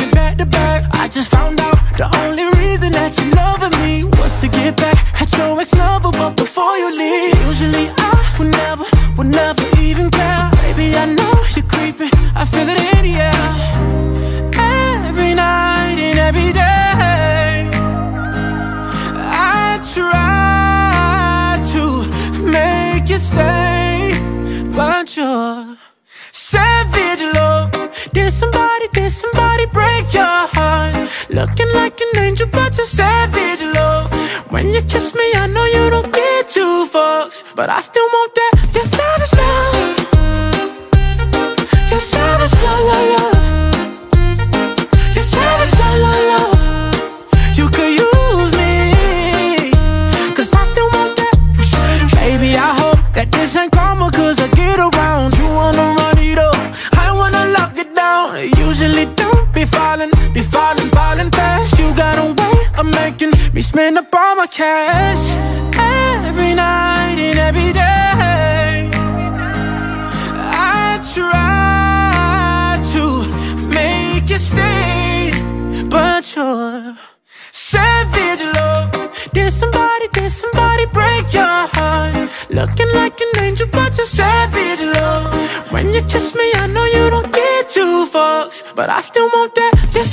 me back to back. I just found out the only reason that you're loving me was to get back at your ex lover. But before you leave, usually I would never, would never even care. Baby, I know you're creeping, I feel it in the air. Did somebody, did somebody break your heart? Looking like an angel, but you're savage love. When you kiss me, I know you don't get two fucks, but I still want that. Your savage love. Your savage love, love, love. Your savage love, love, love. You could use me, cause I still want that. Baby, I hope that this ain't karma, cause I get around. You wanna run falling, be falling, falling fast. You got a way of making me spend up all my cash. Every night and every day. I try to make you stay, but you're savage love. Did somebody, did somebody break your heart? Looking like an angel, but you're savage love. When you kiss me, I know you don't but I still want that. Your